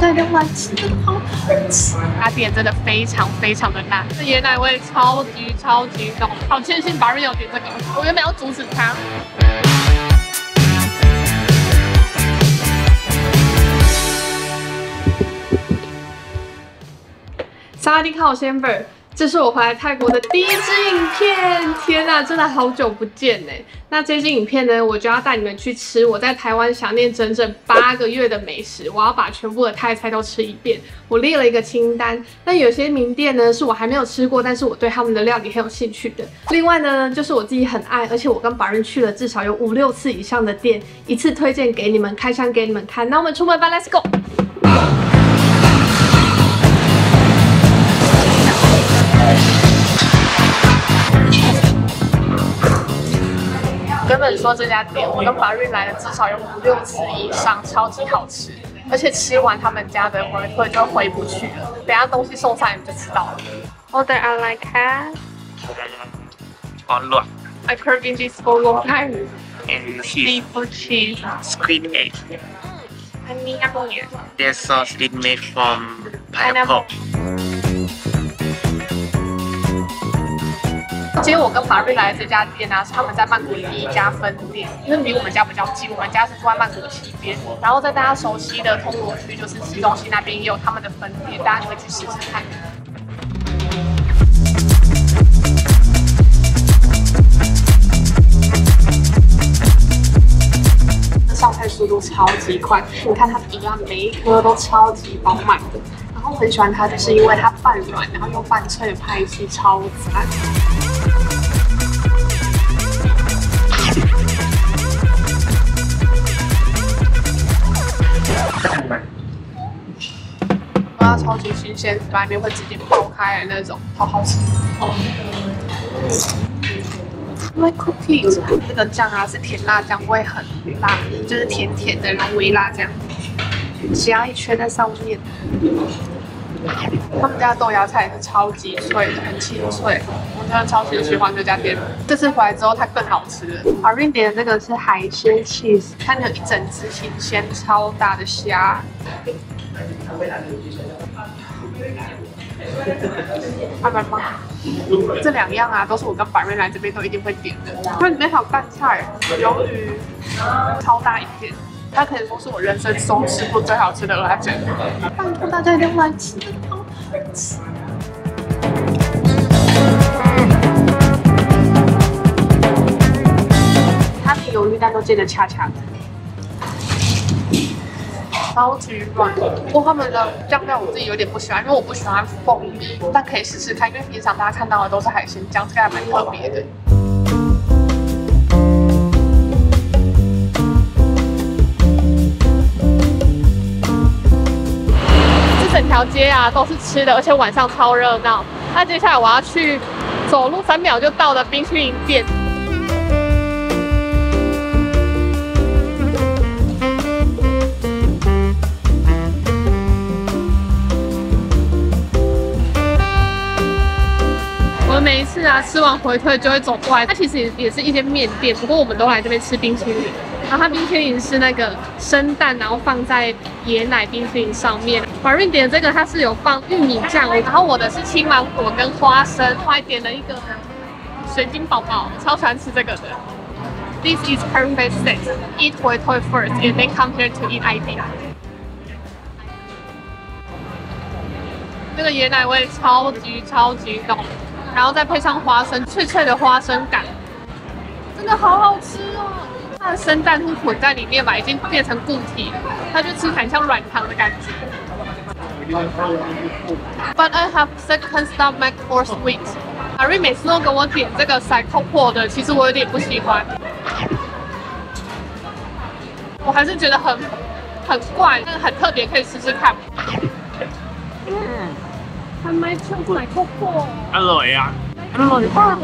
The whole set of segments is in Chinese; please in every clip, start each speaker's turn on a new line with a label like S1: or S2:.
S1: 大家来吃，真的好好吃。他点真的非常非常的辣，这椰奶味超级超级浓，好庆幸宝瑞有点这个，我原本要阻止他。萨瓦迪卡，我是 Amber，这是我回来泰国的第一支影片。天呐，真的好久不见呢。那这支影片呢，我就要带你们去吃我在台湾想念整整八个月的美食。我要把全部的泰菜都吃一遍。我列了一个清单，那有些名店呢是我还没有吃过，但是我对他们的料理很有兴趣的。另外呢，就是我自己很爱，而且我跟宝人去了至少有五六次以上的店，一次推荐给你们，开箱给你们看。那我们出门吧，Let's go。根本说这家店，我跟法瑞来了至少有五六次以上，超级好吃，而且吃完他们家的回退就回不去了。等下东西送上你们就知道了。Order I like cat.
S2: On look.
S1: I craving this for long time.
S2: And cheese.
S1: Seafood cheese.
S2: Squid egg.
S1: And me.
S2: Their sauce is made from pineapple.
S1: 今天我跟法瑞来的这家店呢，是他们在曼谷的第一家分店，因为离我们家比较近，我们家是住在曼谷的西边。然后在大家熟悉的通罗区，就是市中心那边也有他们的分店，大家可以去试试看。上菜速度超级快，你看它一样，每一颗都超级饱满的。然后我很喜欢它，就是因为它半软，然后又半脆的派系超赞。超级新鲜，外面会直接爆开的那种，好好吃。因为 cookies 这个酱啊是甜辣酱，味很辣，就是甜甜的，然后微辣酱，加一圈在上面。他们家的豆芽菜也是超级脆的，很清脆，我真的超级喜欢这家店。这次回来之后，它更好吃了。阿瑞点的这个是海鲜 cheese，看有一整只新鲜超大的虾。还蛮棒。这两样啊，都是我跟百瑞来这边都一定会点的。它里面还有拌菜、鱿鱼，超大一片。它可以说是我人生中吃过最好吃的蚵仔煎。拜托大家一定要来吃，好好吃。它的鱿鱼蛋都煎得恰恰的。超级软，不过他们的酱料我自己有点不喜欢，因为我不喜欢凤梨，但可以试试看，因为平常大家看到的都是海鲜酱，这个还蛮特别的。这整条街啊都是吃的，而且晚上超热闹。那接下来我要去走路三秒就到的冰淇淋店。是啊，吃完回退就会走过来。它其实也也是一间面店，不过我们都来这边吃冰淇淋。然后它冰淇淋是那个生蛋，然后放在椰奶冰淇淋上面。华润点这个它是有放玉米酱，然后我的是青芒果跟花生，我还点了一个水晶宝宝，超喜欢吃这个的。This is current set. Eat 回退 first, and then come here to eat IB. 这个椰奶味超级超级浓。然后再配上花生，脆脆的花生感，真的好好吃哦！它的生蛋是混在里面吧，已经变成固体，它就吃起来像软糖的感觉。But I have second stomach for sweets。阿瑞每次都给我点这个 cycle p 的，其实我有点不喜欢，我还是觉得很很怪，但是很特别，可以试试看。还买出买泡泡。
S2: อร่อยอ่ะ
S1: อร่อยมาก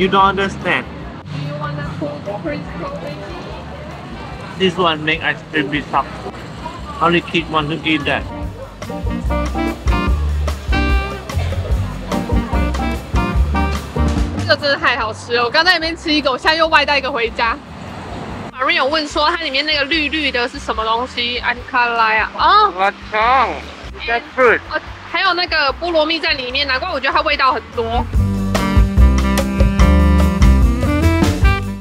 S2: You don't understand.
S1: Do you wanna hold crystal
S2: This one make ice cream be soft. Only kids want to eat that.
S1: 这个真的太好吃了！我刚在那边吃一个，我现在又外带一个回家。 有人有问说它里面那个绿绿的是什么东西？安卡拉呀，啊，
S2: 辣肠，jackfruit。
S1: 呃， 还有那个菠萝蜜在里面，难怪我觉得它味道很多。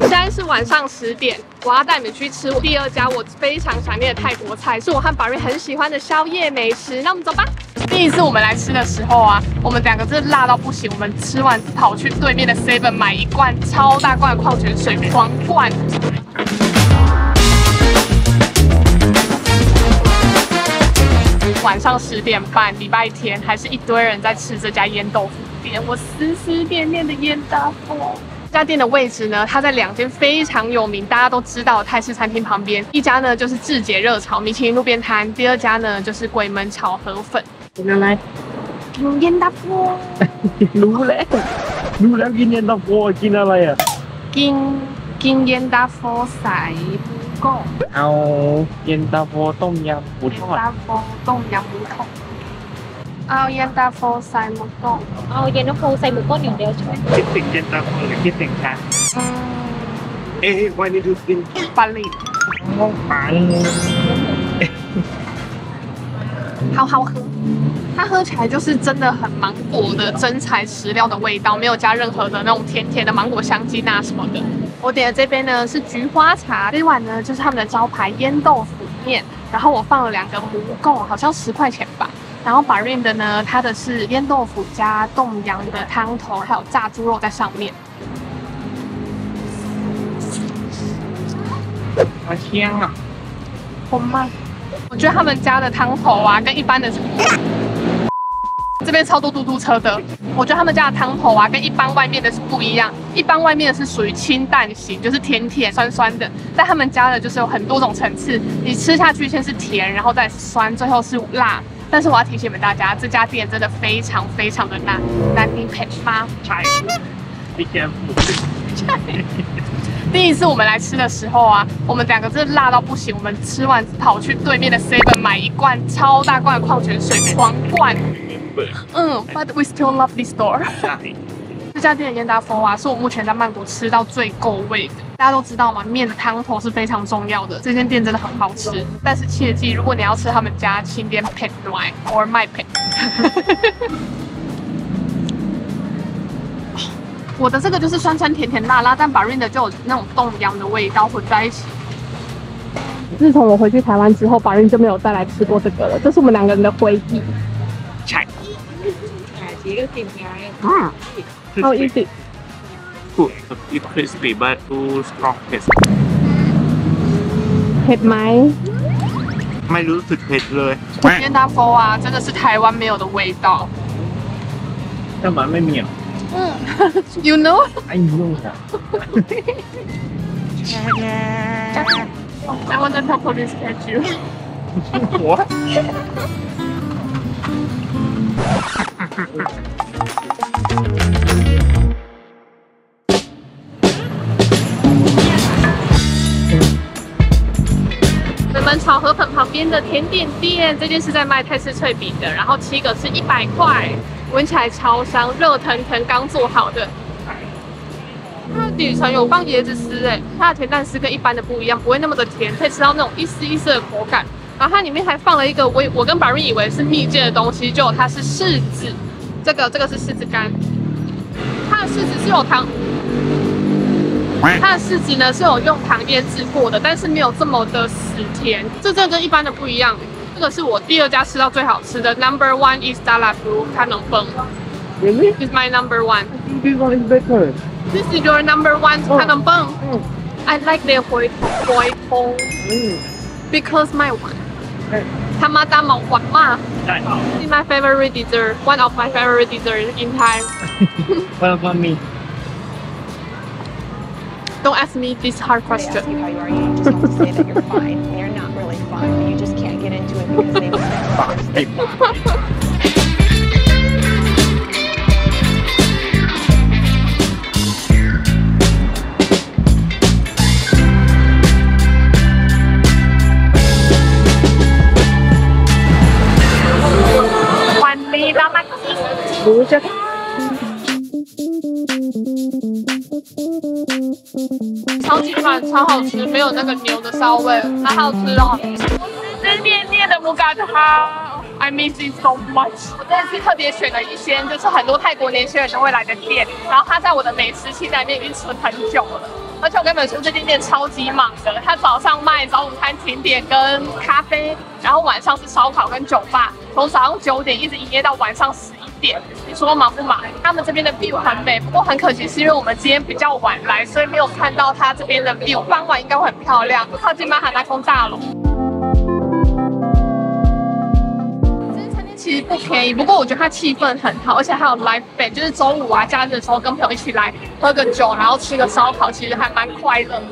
S1: 现在是晚上十点，我要带你们去吃我第二家我非常想念的泰国菜，是我和宝瑞很喜欢的宵夜美食。那我们走吧。第一次我们来吃的时候啊，我们两个真的辣到不行，我们吃完跑去对面的 Seven 买一罐超大罐的矿泉水，狂灌。晚上十点半，礼拜天，还是一堆人在吃这家腌豆腐店，我思思念念的腌大佛。这家店的位置呢，它在两间非常有名、大家都知道的泰式餐厅旁边。一家呢就是志杰热炒米其林路边摊，第二家呢就是鬼门炒河粉。
S2: กินอะไร
S1: 嗯，腌大佛，
S2: รู้แล้วรู้แล้วกินเย็นตาโฟกินอะไรอ่ะ
S1: 金金腌大佛ใส่หมูกร ก้
S2: เอาเย็นตาโฟต้มยำหมูทอด
S1: ตาโฟต้มยำหมูทอดเอาเย็นตาโฟใส่หมูต้ม
S3: เอาเย็นตาโฟใส่หมูต้มอย่างเดียวใช่ไหม
S2: คิดถึงเย็นตาโฟหรือคิดถึง
S1: ชา
S2: เอ้ยวันนี้ดูกิน
S1: ปลาลิบ
S2: ม่วงปัง
S1: 好好喝。它喝起来就是真的很芒果的真材实料的味道，没有加任何的那种甜甜的芒果香精啊什么的。我点的这杯呢是菊花茶，这一碗呢就是他们的招牌腌豆腐面，然后我放了两个蘑菇，好像十块钱吧。然后 Barin 的呢，它的是腌豆腐加冻羊的汤头，还有炸猪肉在上面。
S2: 好香啊！
S1: 好慢。我觉得他们家的汤头啊跟一般的这边超多嘟嘟车的我觉得他们家的汤头啊跟一般外面的是不一样一般外面的是属于清淡型就是甜甜。酸酸的但他们家的就是有很多种层次你吃下去先是甜然后再是酸最后是辣但是我要提醒你们大家这家店真的非常非常的辣那 你配吗 第一次我们来吃的时候啊，我们两个真的辣到不行，我们吃完跑去对面的 Seven 买一罐超大罐的矿泉水，狂灌。嗯，But we still love this store。这家店的腌大佛啊，是我目前在曼谷吃到最够味的。大家都知道嘛，面的汤头是非常重要的。这间店真的很好吃，但是切记，如果你要吃他们家，清点 pet 奶 or my pet。我的这个就是酸酸甜甜辣辣，但 Barin 的就有那种冻羊的味道混在一起。自从我回去台湾之后，Barin 就没有再来吃过这个了，这是我们两个人的回忆。
S2: ใช่
S3: ชีก็กินไง
S1: 嗯，好 easy。
S2: กูด it crispy but too strong taste
S1: เผ็ดไหม
S2: ไม่รู้สึกเผ็ดเลย
S1: 腌大佛啊，真的是台湾没有的味道。
S2: ถ้ามัน
S1: You know?
S2: I know that.
S1: I want to top police catch you. what? Lemon 旁边的甜点店，这间是在卖泰式脆饼的，然后七个是一百块，闻起来超香，热腾腾刚做好的。它的底层有放椰子丝，哎，它的甜蛋丝跟一般的不一样，不会那么的甜，可以吃到那种一丝一丝的口感。然后它里面还放了一个我我跟百瑞以为是蜜饯的东西，就它是柿子，这个这个是柿子干，它的柿子是有糖，它的柿子呢是有用糖腌制过的但是没有这么的死甜这真的跟一般的不一样这个是我第二家吃到最好吃的 number one is Dalapu
S2: cannonball
S1: is my number one
S2: this is
S1: your number one cannonball i like their boy hoi pong. Because my 他妈大毛管
S2: 骂
S1: see my favorite dessert one of my favorite dessert in
S2: time one of one me
S1: Don't ask me this hard
S4: They ask
S1: question.
S4: you how you are, you just have to say that you're fine. And you're not really fine, but you just can't get into it because they don't
S2: ป
S1: 好好吃，没有那个牛的骚味，好好吃哦。吃面面的木嘎汤，I miss it so much。我这次特别选了一些，就是很多泰国年轻人都会来的店，然后它在我的美食清单里面已经存很久了。而且我跟你们说，这间店超级忙的，它早上卖早午餐、甜点跟咖啡，然后晚上是烧烤跟酒吧，从早上九点一直营业到晚上十一点。你说忙不忙？他们这边的 view 很美，不过很可惜是因为我们今天比较晚来，所以没有看到他这边的 view。傍晚应该会很漂亮，靠近曼哈拉空大楼。不便宜，不过我觉得它气氛很好，而且还有 live band，就是周五啊、假日的时候跟朋友一起来喝个酒，然后吃个烧烤，其实还蛮快乐的。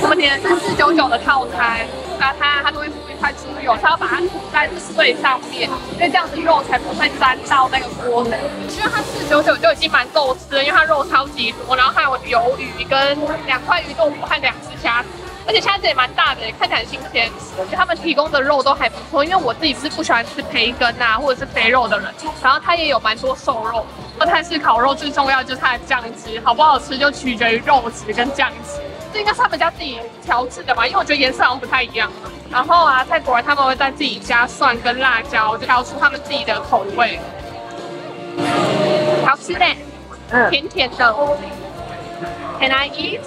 S1: 我们点的是四九九的套餐，那它它都会附一块猪油，它要把它涂在碎上面，因为这样子肉才不会沾到那个锅。因为它四九九就已经蛮够吃了，因为它肉超级多，然后还有鱿鱼跟两块鱼豆腐和两只虾子。而且虾子也蛮大的，看起来很新鲜。我觉得他们提供的肉都还不错，因为我自己是不喜欢吃培根啊或者是肥肉的人。然后它也有蛮多瘦肉。泰式烤肉最重要就是它的酱汁，好不好吃就取决于肉质跟酱汁。这应该是他们家自己调制的吧？因为我觉得颜色好像不太一样。然后啊，泰国人他们会在自己加蒜跟辣椒，就调出他们自己的口味。好吃嘞，甜甜的。Can I eat？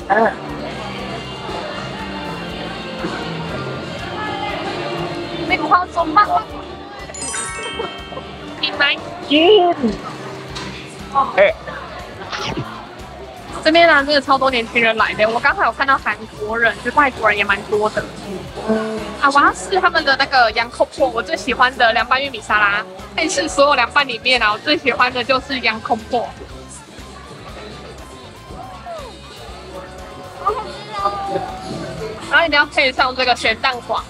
S1: ความสมบัติกินไหม
S2: กิน哎，
S1: 这边呢，真的超多年轻人来的。我刚好有看到韩国人，就外国人也蛮多的。啊，我要试他们的那个羊口破，我最喜欢的凉拌玉米沙拉。但是所有凉拌里面啊，我最喜欢的就是羊口破。然后一定要配上这个咸蛋黄。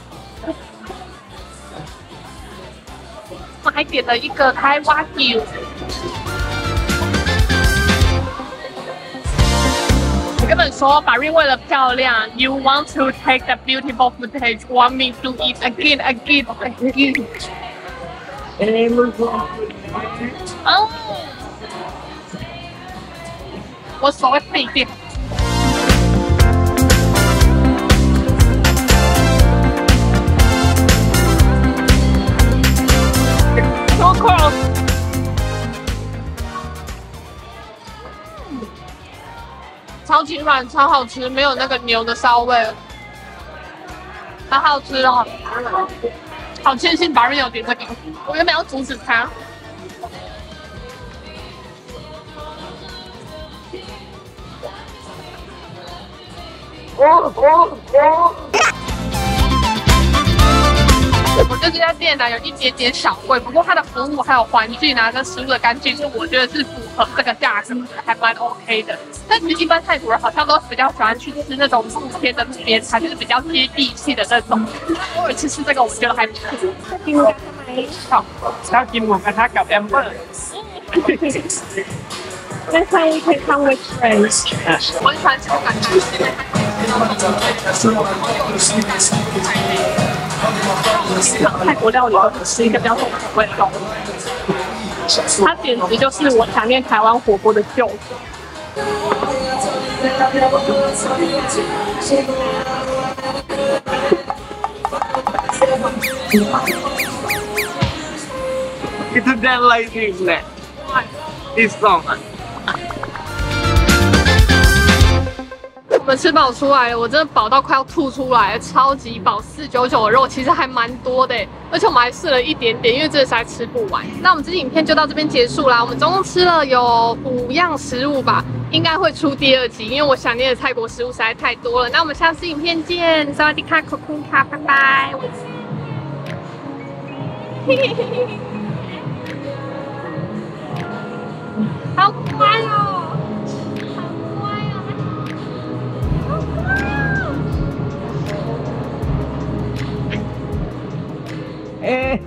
S1: 我还点了一个台湾牛。我根本说，法瑞为了漂亮，You want to take the beautiful footage, want me to eat again, again, again. 哦，我手会费电。So 超级软，超好吃，没有那个牛的骚味，好好吃哦！好庆幸法瑞有点这个，我原本要阻止他。哦哦哦！我觉得这家店呢有一点点小贵，不过它的服务还有环境啊跟食物的干净，是我觉得是符合这个价格，还蛮 OK 的。但其实一般泰国人好像都比较喜欢去吃那种露天的路边餐，就是比较接地气的那种。偶尔吃吃这个，我觉得还不错。
S3: กินกันทำไม
S2: ชอบกินหมูกระทะกับแอมเบอร์
S3: ไม่ใช่เคยทำ with friends
S1: 我很喜欢吃感觉，因为它 泰国料理是一个比较重口味的东西。它简直就是我想念台湾火锅的救赎。
S2: It's a dead lighting net. This song.
S1: 吃饱出来了，我真的饱到快要吐出来了，超级饱。四九九的肉其实还蛮多的，而且我们还试了一点点，因为真的实在吃不完。那我们这期影片就到这边结束啦。我们总共吃了有五样食物吧，应该会出第二集，因为我想念的泰国食物实在太多了。那我们下次影片见，萨瓦迪卡，可库卡，拜拜。嘿嘿嘿嘿嘿，好乖哦。Eh.